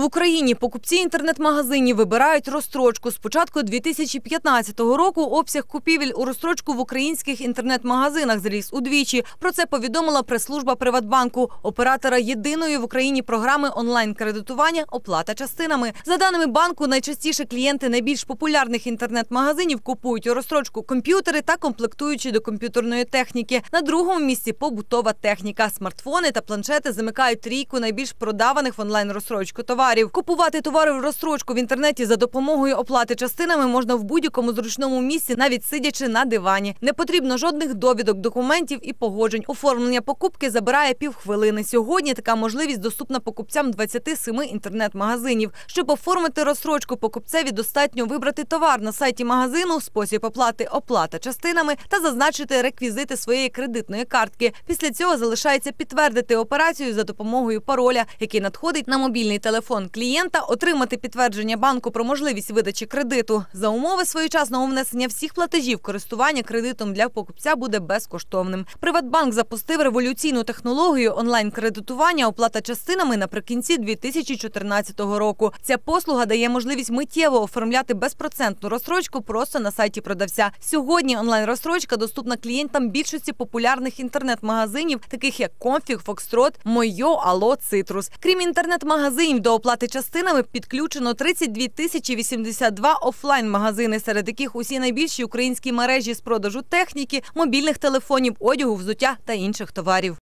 В Україні покупці інтернет-магазинів вибирають розстрочку. З початку 2015 року обсяг купівель у розстрочку в українських інтернет-магазинах зріс удвічі. Про це повідомила прес-служба Приватбанку, оператора єдиної в Україні програми онлайн-кредитування оплата частинами. За даними банку, найчастіше клієнти найбільш популярних інтернет-магазинів купують у розстрочку комп'ютери та комплектуючі до комп'ютерної техніки. На другому місці побутова техніка. Смартфони та планшети замикають трійку найбільш продаваних в онлайн-розстрочку товарів. Купувати товари в розстрочку в інтернеті за допомогою оплати частинами можна в будь-якому зручному місці, навіть сидячи на дивані. Не потрібно жодних довідок, документів і погоджень. Оформлення покупки забирає півхвилини. Сьогодні така можливість доступна покупцям 27 інтернет-магазинів. Щоб оформити розстрочку покупцеві, достатньо вибрати товар на сайті магазину, спосіб оплати оплата частинами та зазначити реквізити своєї кредитної картки. Після цього залишається підтвердити операцію за допомогою пароля, який надходить на мобільний телефон клієнта, отримати підтвердження банку про можливість видачі кредиту. За умови своєчасного внесення всіх платежів користування кредитом для покупця буде безкоштовним. Приватбанк запустив революційну технологію онлайн-кредитування оплата частинами наприкінці 2014 року. Ця послуга дає можливість миттєво оформляти безпроцентну розстрочку просто на сайті продавця. Сьогодні онлайн-розстрочка доступна клієнтам більшості популярних інтернет-магазинів, таких як Комфіг, Фокстрот, Мойо, Ало, Цитрус. Крім інтернет-магазинів, до оплати частинами підключено 32 тисячі 82 офлайн-магазини, серед яких усі найбільші українські мережі з продажу техніки, мобільних телефонів, одягу, взуття та інших товарів.